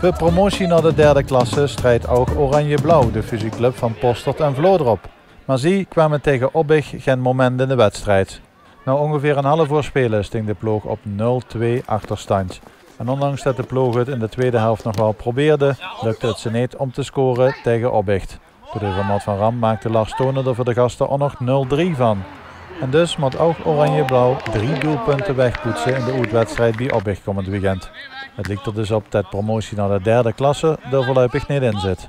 Voor promotie naar de derde klasse strijdt ook Oranje-Blauw, de fusieclub van Postert en Vlodrop. Maar zie kwamen tegen Obbig geen moment in de wedstrijd. Na ongeveer een half uur spelen sting de ploeg op 0-2 achterstand. En ondanks dat de ploeg het in de tweede helft nog wel probeerde, lukte het ze niet om te scoren tegen Obicht. Door de remote van Ram maakte Lars Tonen er voor de gasten ook nog 0-3 van. En dus moet ook Oranje-Blauw drie doelpunten wegpoetsen in de uitwedstrijd bij Obicht komend weekend. Het lijkt er dus op dat promotie naar de derde klasse er voorlopig niet in zit.